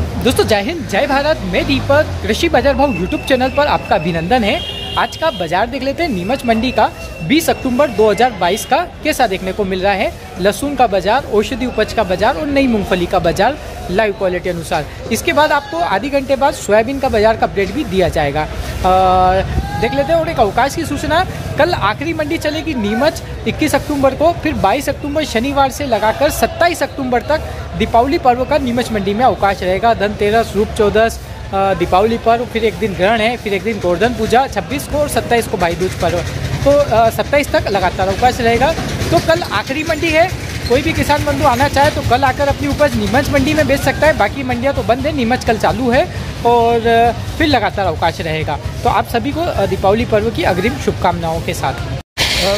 दोस्तों जय हिंद, जय भारत। मैं दीपक, कृषि बाज़ार भाव यूट्यूब चैनल पर आपका अभिनंदन है। आज का बाज़ार देख लेते हैं। नीमच मंडी का 20 अक्टूबर 2022 का कैसा देखने को मिल रहा है? लहसुन का बाज़ार औषधि उपज का बाज़ार और नई मूंगफली का बाज़ार लाइव क्वालिटी अनुसार। इसके बाद आपको आधे घंटे बाद सोयाबीन का बाज़ार का अपडेट भी दिया जाएगा। आ, देख लेते हैं और एक अवकाश की सूचना कल आखिरी मंडी चलेगी नीमच 21 अक्टूबर को फिर 22 अक्टूबर शनिवार से लगाकर 27 अक्टूबर तक दीपावली पर्व का नीमच मंडी में अवकाश रहेगा। धनतेरस रूप चौदस दीपावली पर्व फिर एक दिन ग्रहण है, फिर एक दिन गोवर्धन पूजा 26 को और 27 को भाई दूज पर्व। तो सत्ताईस तक लगातार अवकाश रहेगा। तो कल आखिरी मंडी है। कोई भी किसान बंधु आना चाहे तो कल आकर अपनी उपज नीमच मंडी में बेच सकता है। बाकी मंडियाँ तो बंद है, नीमच कल चालू है और फिर लगातार अवकाश रहेगा। तो आप सभी को दीपावली पर्व की अग्रिम शुभकामनाओं के साथ।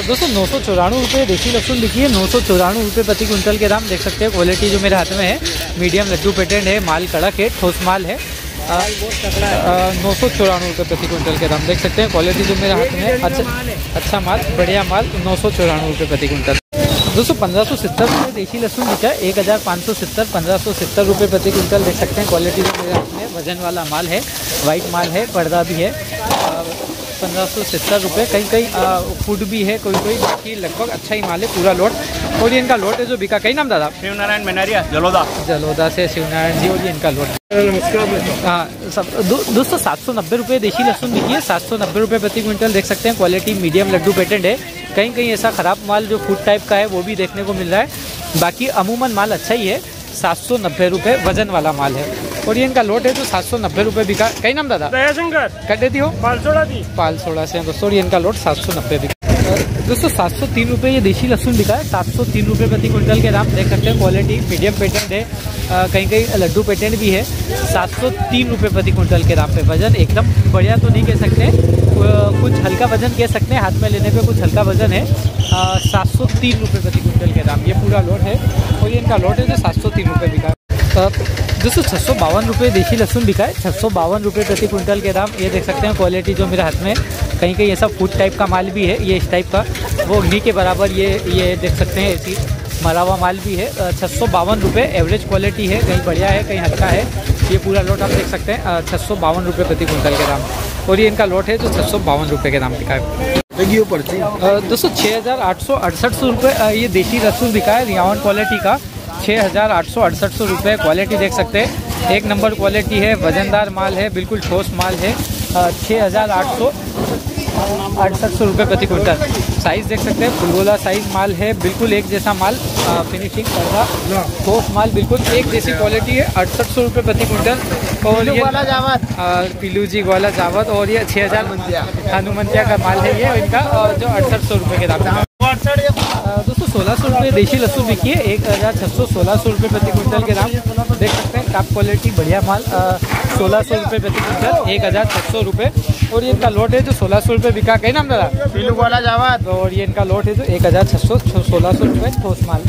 दोस्तों, नौ सौ चौरानवे रुपये देसी लहसुन लिखिए नौ सौ चौरानवे रुपये प्रति क्विंटल के दाम देख सकते हैं। क्वालिटी जो मेरे हाथ में है मीडियम लड्डू पेटेंट है, माल कड़क है, ठोस माल है। नौ सौ चौरानवे रुपये प्रति क्विंटल के दाम देख सकते हैं। क्वालिटी जो मेरे हाथ में अच्छा अच्छा माल, बढ़िया माल, नौ सौ चौरानवे रुपये प्रति क्विंटल। दोस्तों पंद्रह सौ सत्तर रुपये देसी लहसुन बिका, एक हज़ार पाँच सौ सत्तर, पंद्रह सौ सत्तर रुपये प्रति क्विंटल देख सकते हैं। क्वालिटी जो मेरे हाथ में वज़न वाला माल है वाइट माल है, पर्दा भी है। पंद्रह सौ सत्तर रुपये कहीं कहीं फ़ूड भी है कोई कोई बाकी लगभग अच्छा ही माल है पूरा लोट और ये इनका लोट है जो बिका। कई नाम दादा? शिव नारायण बनारिया जलोदा। जलोदा से शिवनारायण जी और ये इनका लोट हाँ। सब दो दोस्तों सात सौ नब्बे रुपये देशी लहसुन बिकी है सात सौ नब्बे रुपये प्रति क्विंटल देख सकते हैं क्वालिटी मीडियम लड्डू पेटेंट है। कहीं कहीं ऐसा ख़राब माल जो फ़ूड टाइप का है वो भी देखने को मिल रहा है। बाकी अमूमन माल अच्छा ही है सात सौ नब्बे रुपये वज़न वाला माल है। और ये इनका लोट है तो सात सौ नब्बे रुपये बिका। कई नाम दादा? दयाशंकर। कर देती हो पालसोड़ा दी पालसोड़ा से दोस्तों ये इनका लोट सात सौ नब्बे बिका। दोस्तों सात सौ तीन रुपये ये देशी लहसुन बिका है। सात सौ तीन रुपये प्रति क्विंटल के दाम देख सकते हैं। क्वालिटी मीडियम पेटेंट है। कहीं कहीं लड्डू पेटेंट भी है। सात सौ तीन रुपये प्रति क्विंटल के दाम पे वज़न एकदम बढ़िया तो नहीं कह सकते। कुछ हल्का वज़न कह सकते हैं। हाथ में लेने पे कुछ हल्का वज़न है। सात सौ तीन रुपये प्रति क्विंटल के दाम। ये पूरा लोट है। और ये इनका लोट है जो सात सौ तीन रुपये बिका दोस्तों छः सौ बावन रुपये देशी लहसुन बिका है छः सौ बावन रुपये प्रति क्विंटल के दाम। ये देख सकते हैं क्वालिटी जो मेरे हाथ में। कहीं कहीं ऐसा फ़ूड टाइप का माल भी है ये इस टाइप का। वो अग्नि के बराबर ये ये देख सकते हैं ऐसी हुआ माल भी है। छः सौ बावन रुपये एवरेज क्वालिटी है कहीं बढ़िया है कहीं हल्का है। ये पूरा लोट आप देख सकते हैं छः सौ बावन रुपये प्रति क्विंटल के दाम। और ये इनका लोट है जो छः सौ बावन रुपये के दाम बिका है। दोस्तों छः हज़ार आठ सौ अड़सठ सौ रुपये ये देसी लहसुन बिका है रियावन क्वालिटी का। छः हज़ार आठ सौ अड़सठ सौ रुपये क्वालिटी देख सकते हैं। एक नंबर क्वालिटी है वजनदार माल है बिल्कुल ठोस माल है। छः हज़ार आठ सौ अड़सठ सौ रुपये प्रति क्विंटल। साइज़ देख सकते हैं फुलगोला साइज़ माल है बिल्कुल एक जैसा माल फिनिशिंग पर्दा ठोस माल बिल्कुल एक जैसी क्वालिटी है अड़सठ सौ रुपये प्रति क्विंटल। और ये पिलू जी ग्वाला जावत और ये छः हज़ार हनुमंतिया। का माल है ये इनका जो अड़सठ सौ रुपये के दाम सोलह सौ रुपये देशी लहसुन बिकी है एक हज़ार छः सौ सोलह सौ रुपये प्रति क्विंटल के दाम। देख सकते हैं टॉप क्वालिटी बढ़िया माल सोलह सौ रुपये प्रति क्विंटल एक हज़ार छः सौ रुपये। और ये इनका लोट है जो सोलह सौ रुपये बिका कहीं नाम दादा? पीलू वाला जावत। और ये इनका लोट है जो एक हज़ार छः सौ सोलह सौ रुपये ठोस माल।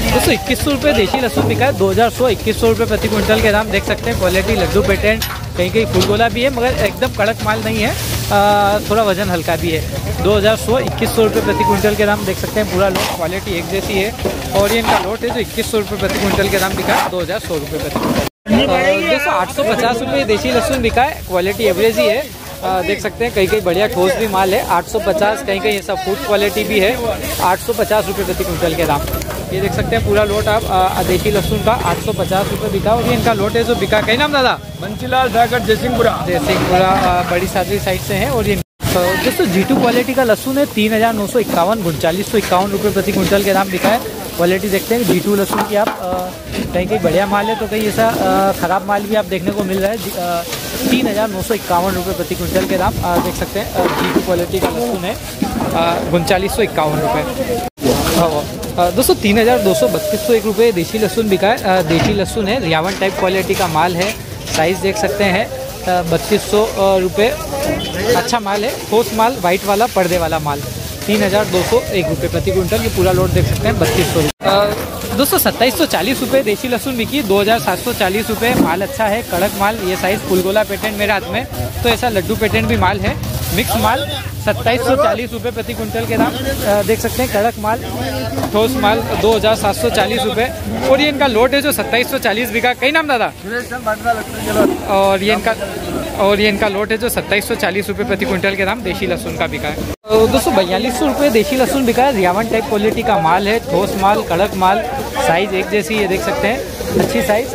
दोस्तों इक्कीस सौ रुपये देशी लहसुन बिका है दो हज़ार सौ इक्कीस सौ रुपये प्रति क्विंटल के दाम। देख सकते हैं क्वालिटी लड्डू पेटेंट कहीं कहीं फूलगोला भी है मगर एकदम कड़क माल नहीं है। थोड़ा वज़न हल्का भी है। दो हज़ार सौ इक्कीस सौ रुपये प्रति क्विंटल के दाम देख सकते हैं। पूरा लोट क्वालिटी एक जैसी है। और ये इनका लोट है जो इक्कीस सौ रुपये प्रति क्विंटल के दाम बिका दो हज़ार सौ रुपये प्रति क्विंटल। दोस्तों आठ सौ पचास रुपये देशी लहसुन बिका है क्वालिटी एवरेज ही है। आ, देख सकते हैं कहीं कहीं बढ़िया ठोस भी माल है। 850 कहीं कहीं ऐसा फ़ूड क्वालिटी भी है 850 रुपये प्रति क्विंटल के दाम। ये देख सकते हैं पूरा लोट आप देशी लहसुन का 850 रुपये बिका और ये इनका लोट है जो बिका। कहीं नाम दादा? बंसीलाल ठाकर जयसिंहपुरा। जयसिंहपुरा बड़ी सादरी साइड से है और ये दोस्तों जी टू क्वालिटी का लहसुन है तीन हज़ार नौ सौ इक्यावन उनचालीस सौ इक्यावन रुपये प्रति क्विंटल के दाम बिका है। क्वालिटी देखते हैं जी टू लहसुन की आप कहीं कहीं बढ़िया माल है तो कहीं ऐसा ख़राब माल भी आप देखने को मिल रहा है। तीन हज़ार नौ सौ इक्यावन रुपये प्रति क्विंटल के दाम देख सकते हैं जी टू क्वालिटी का लहसुन है उनचालीस सौ इक्यावन रुपये दोस्तों, तीन हज़ार दो सौ बत्तीस सौ एक रुपये देशी लहसुन बिका है देशी लहसुन है। रियावन टाइप क्वालिटी का माल है। साइज़ देख सकते हैं। बत्तीस सौ रुपये। अच्छा माल है। ठोस माल वाइट वाला, पर्दे वाला माल। तीन हज़ार दो सौ एक रुपये प्रति क्विंटल। ये पूरा लोड देख सकते हैं। बत्तीस सौ दोस्तों, सत्ताईस सौ चालीस रुपये देशी लहसुन बिकी। दो हज़ार सात सौ चालीस रुपये। माल अच्छा है। कड़क माल। ये साइज़ फुलगोला पेटेंट मेरे हाथ में। तो ऐसा लड्डू पेटेंट भी माल है। मिक्स माल, सत्ताईस सौ चालीस रुपये प्रति क्विंटल के दाम। देख सकते हैं, कड़क माल, ठोस माल, दो हज़ार सात सौ चालीस रुपये और ये इनका लोट है जो सत्ताईस सौ चालीस बिका। कई नाम, दादा? और ये इनका, और ये इनका लोट है जो सत्ताईस सौ चालीस रुपये प्रति क्विंटल के दाम, देशी लहसुन का बिका है। दोस्तों, बयालीस सौ रुपये देशी लहसुन बिका है। रियावन टाइप क्वालिटी का माल है, ठोस माल, कड़क माल साइज़ एक जैसी, ये देख सकते हैं, अच्छी साइज़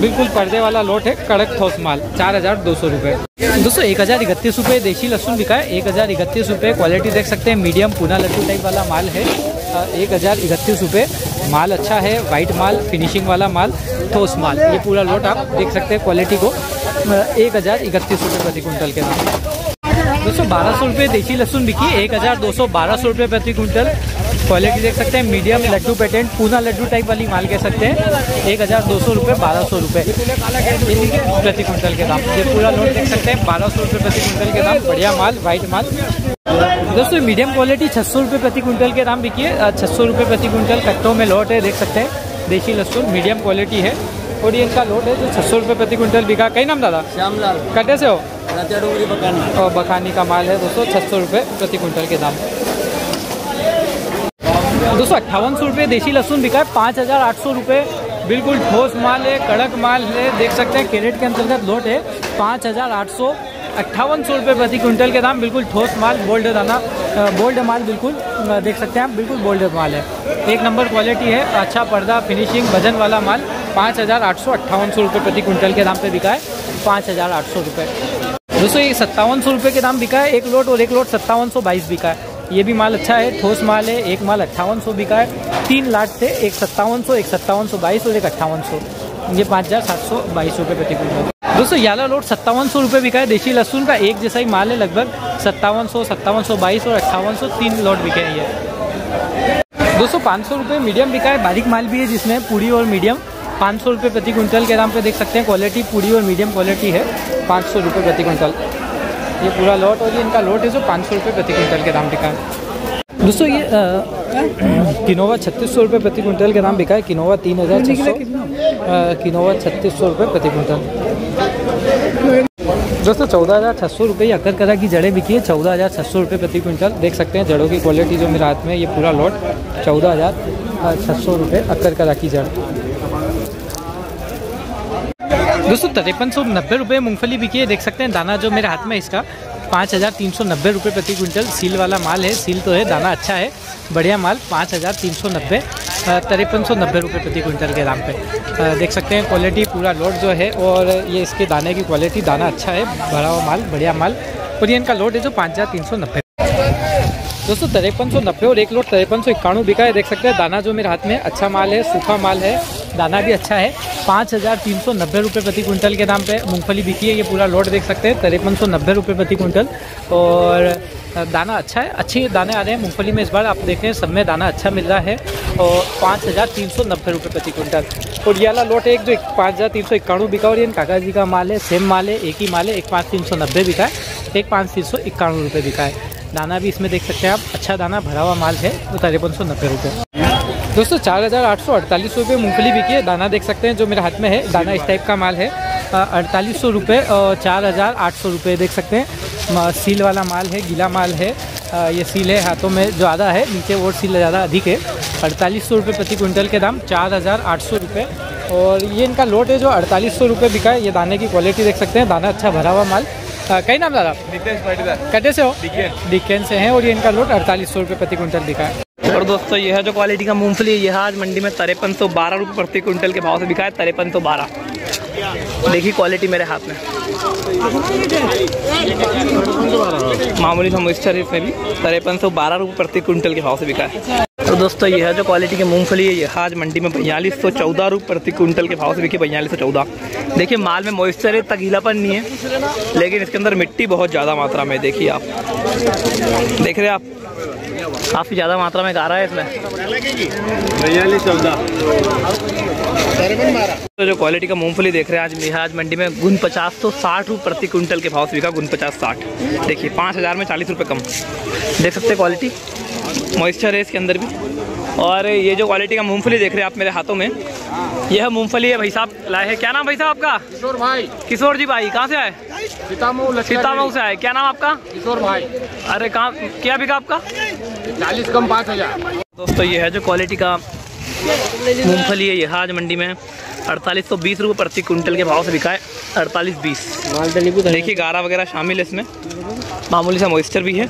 बिल्कुल पर्दे वाला लोट है, कड़क थोस माल, चार हज़ार दो सौ रुपये दोस्तों, एक हज़ार इकतीस रुपये देशी लहसुन बिका है, एक हज़ार इकतीस रुपये क्वालिटी देख सकते हैं मीडियम पूना लड्डू टाइप वाला माल है एक हज़ार इकतीस रुपये माल अच्छा है वाइट माल फिनिशिंग वाला माल, ठोस माल, ये पूरा लोट आप देख सकते हैं क्वालिटी को। एक हज़ार इकतीस रुपये प्रति कुंटल के दाम दोस्तों, बारह सौ रुपये देशी लहसुन बिकी एक हज़ार दो सौ बारह सौ रुपये प्रति कुंटल क्वालिटी देख सकते हैं medium laddoo patent Poona laddoo type वाली माल कह सकते हैं। एक हज़ार दो सौ रुपये बारह सौ रुपये प्रति कुंटल के दाम। ये पूरा लोड देख सकते हैं बारह सौ रुपये प्रति कुंटल के दाम। बढ़िया माल वाइट माल। दोस्तों मीडियम क्वालिटी छः सौ रुपये प्रति कुंटल के दाम बिकिए छः सौ रुपये प्रति कुंटल कट्टों में लौट है देख सकते हैं। देसी लहसुन मीडियम क्वालिटी है। और ये इनका लोट है जो छः सौ रुपये प्रति कुंटल बिका। कई नाम दादा? श्यामलाल। कटे से हो? और बखानी का माल है दोस्तों छः सौ रुपये प्रति कुंटल के दाम। दोस्तों, अट्ठावन सौ रुपये देसी लहसुन बिका है, पाँच हज़ार आठ सौ रुपये। बिल्कुल ठोस माल है, कड़क माल है, देख सकते हैं, कैरेट के अंतर्गत लोट है, पाँच हज़ार आठ सौ। अट्ठावन सौ रुपये प्रति क्विंटल के दाम, बिल्कुल ठोस माल, बोल्ड दाना बोल्ड माल बिल्कुल देख सकते हैं आप, बिल्कुल बोल्ड माल है। एक नंबर क्वालिटी है अच्छा पर्दा, फिनिशिंग, वज़न वाला माल, पाँच हज़ार आठ सौ अट्ठावन सौ रुपये प्रति क्विंटल के दाम पे बिका है, पाँच हज़ार आठ सौ रुपये। दोस्तों, ये सत्तावन सौ रुपये के दाम बिका है, एक लोट और एक लोट सत्तावन सौ बाईस बिका है। ये भी माल अच्छा है, ठोस माल है, एक माल अट्ठावन सौ बिका है, तीन लाट थे एक सत्तावन सौ, एक सत्तावन सौ, बाईस और एक अट्ठावन सौ। ये पाँच हज़ार सात सौ, बाईस रुपये प्रति क्विंटल। दोस्तों, याला लोट सत्तावन सौ रुपये बिका है, देशी लहसुन का एक जैसा ही माल है, लगभग सत्तावन सौ सत्तावन सौ, बाईस और अट्ठावन सौ, तीन लोट बिके हैं ये। दोस्तों, पाँच सौ रुपये मीडियम बिका है, बारीक माल भी है जिसमें पूरी और मीडियम। पाँच सौ रुपये प्रति क्विंटल के दाम पे देख सकते हैं, क्वालिटी पूरी और मीडियम क्वालिटी है, पाँच सौ रुपये प्रति क्विंटल। ये पूरा लॉट और ये इनका लॉट है जो पाँच सौ रुपये प्रति क्विंटल के दाम बिका है। दोस्तों ये किनोवा छत्तीस सौ रुपये प्रति क्विंटल के दाम बिका है, किनोवा तीन हज़ार छः सौ किनोवा छत्तीस सौ रुपये प्रति क्विंटल। दोस्तों चौदह हज़ार छः सौ रुपये अक्कर करा की जड़ें बिकी है, चौदह हज़ार छः सौ रुपये प्रति क्विंटल। देख सकते हैं जड़ों की क्वालिटी जो मेरे हाथ में ये पूरा लॉट चौदह हज़ार छः सौ रुपये अक्कर करा की जड़। दोस्तों, तिरपन सौ नब्बे रुपये मूँगफली बिकी है। देख सकते हैं, दाना जो मेरे हाथ में इसका, पाँच हज़ार तीन सौ नब्बे रुपये प्रति क्विंटल। सील वाला माल है, सील तो है, दाना अच्छा है, बढ़िया माल, पाँच हज़ार तीन सौ नब्बे तिरपन सौ नब्बे रुपये प्रति क्विंटल के दाम पे। देख सकते हैं क्वालिटी पूरा लोड जो है, और ये इसके दाने की क्वालिटी दाना अच्छा है, भरा हुआ माल, बढ़िया माल, और ये इनका लोड है जो पाँच हज़ार तीन सौ नब्बे। दोस्तों, तिरपन सौ नब्बे और एक लोड तिरपन सौ इक्यानवे बिका है। देख सकते हैं, दाना जो मेरे हाथ में अच्छा माल है, सूखा माल है दाना भी अच्छा है। पाँच हज़ार तीन सौ नब्बे रुपये प्रति क्विंटल के दाम पे मूंगफली बिकी है। ये पूरा लोट देख सकते हैं। तिरपन सौ नब्बे रुपये प्रति क्विंटल। और दाना अच्छा है। अच्छे दाने आ रहे हैं मूंगफली में इस बार। आप देखें, सब में दाना अच्छा मिल रहा है। और पाँच हज़ार तीन सौ नब्बे रुपये प्रति क्विंटल। और ये वाला लोट एक जो पाँच हज़ार तीन सौ इक्यानवे बिका और ये काका जी का माल है। सेम माल है, एक ही माल है। एक पाँच तीन सौ नब्बे बिका है। एक पाँच तीन सौ इक्यानवे रुपये बिका है। दाना भी इसमें देख सकते हैं आप। अच्छा दाना, भरा हुआ माल है। तो तिरपन सौ नब्बे रुपये। दोस्तों चार हज़ार आठ सौ अड़तालीस रुपये मूँगफली बिकी है। दाना देख सकते हैं जो मेरे हाथ में है। दाना इस टाइप का माल है। अड़तालीस सौ रुपये और चार हज़ार आठ सौ रुपये देख सकते हैं। सील वाला माल है गीला माल है। ये सील है हाथों में ज़्यादा है नीचे और सील ज़्यादा अधिक है। अड़तालीस सौ रुपये प्रति क्विंटल के दाम चार हज़ार आठ सौ रुपये। और ये इनका लोट है जो अड़तालीस सौ रुपये बिका है। ये दाने की क्वालिटी देख सकते हैं। दाना अच्छा भरा हुआ माल। कई नाम दादा? कटे से हो? डिकेन। डिकेन से हैं और ये इनका लोट अड़तालीस सौ रुपये प्रति क्विंटल बिका है। और दोस्तों यह जो क्वालिटी का मूंगफली है यह आज मंडी में तिरपन सौ बारह रुपये प्रति क्विंटल के भाव से बिका है, तिरपन सौ बारह। देखिए क्वालिटी मेरे हाथ में। मामूली सा मॉइस्चर इसमें भी, तरेपन सौ बारह रुपये प्रति क्विंटल के भाव से बिका है। तो दोस्तों यह जो क्वालिटी की मूंगफली है यह आज मंडी में बयालीस सौ चौदह रुपये प्रति क्विंटल के भाव से बिकी बयालीस सौ चौदह। देखिए, माल में मॉइस्चर है, तगीलापन नहीं है, लेकिन इसके अंदर मिट्टी बहुत ज़्यादा मात्रा में देखिए आप। देख रहे आप? काफ़ी ज़्यादा मात्रा में गा रहा है इसमें। तो जो क्वालिटी का मूंगफली देख रहे हैं आज मिहाज मंडी में गुन पचास तो साठ रुपये प्रति क्विंटल के भाव से बिका गुन पचास साठ। देखिए पाँच हज़ार में चालीस रुपये कम। देख सकते हैं क्वालिटी मॉइस्चर है इसके अंदर भी। और ये जो क्वालिटी का मूंगफली देख रहे हैं आप मेरे हाथों में यह मूंगफली है भाई साहब लाए हैं। क्या नाम भाई साहब आपका? किशोर भाई। किशोर जी भाई कहाँ से आए? सीतामऊ सीतामऊ से आए। क्या नाम आपका? किशोर भाई। अरे कहाँ क्या बिका आपका? चालीस कम पाँच हज़ार। दोस्तों ये है जो क्वालिटी का मूँगफली है यह आज मंडी में अड़तालीस सौ बीस रुपये प्रति कुंटल के भाव से बिका है अड़तालीस बीस। देखिए गारा वगैरह शामिल है इसमें। मामूली सा मॉइस्चर भी है।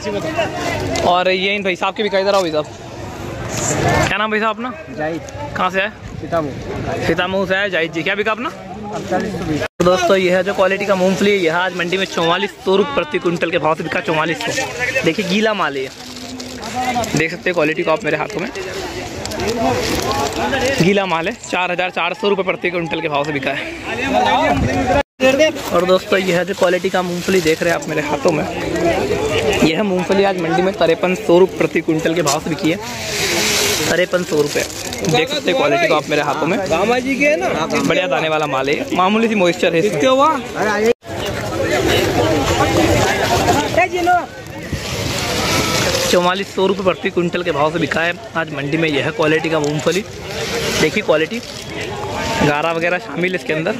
और ये इन भाई साहब के बिका इधर आओ भाई साहब। क्या नाम भाई साहब अपना? कहाँ से है सीतामऊ। सीतामऊ से है जाहिद जी। क्या बिका अपना? तो दोस्तों ये है जो क्वालिटी का मूंगफली है यह आज मंडी में चौवालीस सौ रुपये प्रति क्विंटल के भाव से बिका चौवालीस सौ। देखिए गीला माल है देख सकते हैं क्वालिटी को आप मेरे हाथों में। गीला माल है चार हज़ार चार सौ रुपये प्रति कुंटल के भाव से बिका है। और दोस्तों यह जो क्वालिटी का मूंगफली देख रहे हैं आप मेरे हाथों में। यह मूंगफली आज मंडी में तिरपन सौ रुपये प्रति कुंटल के भाव से बिकी है। तिरपन सौ रुपये देख सकते क्वालिटी को आप मेरे हाथों में। गामा जी के ना? बढ़िया दाने वाला माल है मामूली सी मॉइस्चर है इसमें। हुआ? चौवालीस सौ रुपये प्रति क्विंटल के भाव से बिका है। आज मंडी में यह क्वालिटी का मूंगफली। देखिए क्वालिटी गारा वगैरह शामिल है इसके अंदर।